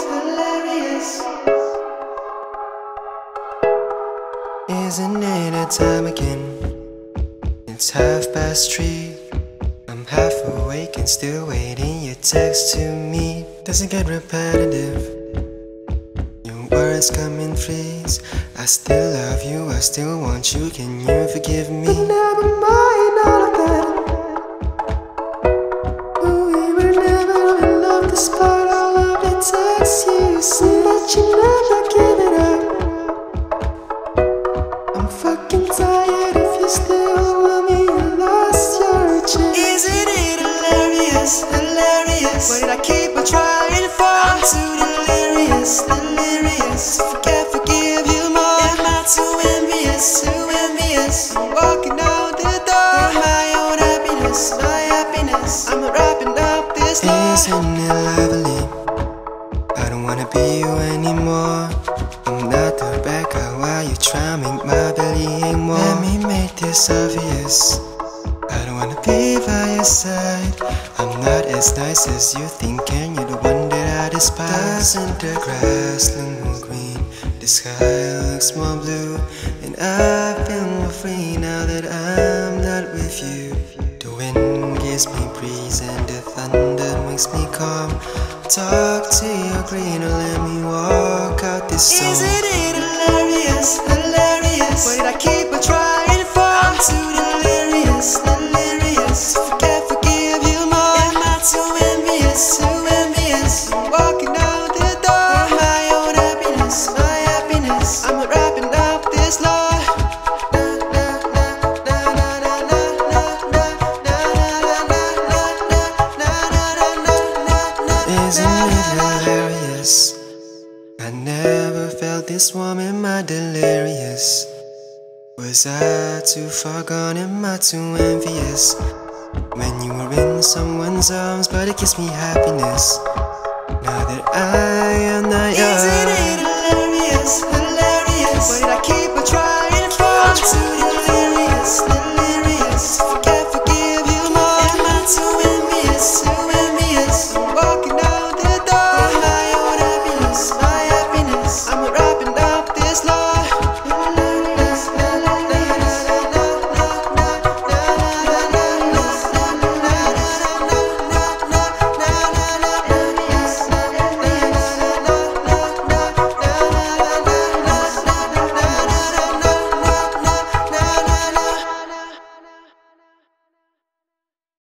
hilarious. Isn't it a time again? It's half past three. I'm half awake and still waiting your text to me. Doesn't get repetitive. Your words come in threes. I still love you, I still want you. Can you forgive me? But never mind all of that. We were never in love despite you that you never give it up. I'm fucking tired if you still want me. You lost your chance. Isn't it hilarious, hilarious? What did I keep on trying for? I'm too delirious, delirious. Forget, forgive you more. Am I too envious, too envious? I'm walking out the door. My own happiness, my happiness. I'm wrapping up this love. Isn't it lovely? I don't wanna be you anymore. I'm not the bad guy. Why you make my belly ache more? Let me make this obvious. I don't wanna be by your side. I'm not as nice as you think, and you're the one that I despise. Doesn't the grass look more green? The sky looks more blue, and I feel more free now that I'm breeze, and the thunder makes me calm. Talk to your green, or let me walk out this song. Isn't it hilarious, hilarious? What did I keep on trying for? I'm too delirious, delirious. Forget, forgive you more. Am I too envious, too envious? I'm walking out the door. My own happiness, my happiness. I'm wrapping up hilarious? I never felt this warm in my delirious. Was I too far gone? Am I too envious? When you were in someone's arms, but it gives me happiness. Now that I am not yours.